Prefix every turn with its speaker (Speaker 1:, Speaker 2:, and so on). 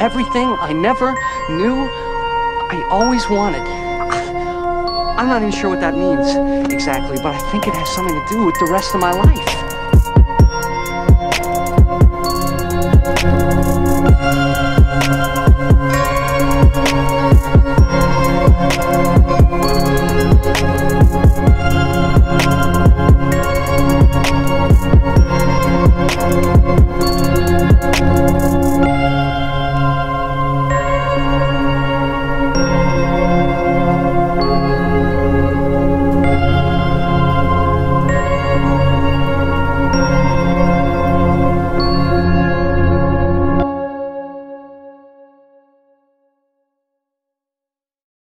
Speaker 1: everything I never knew I always wanted. I'm not even sure what that means exactly, but I think it has something to do with the rest of my life.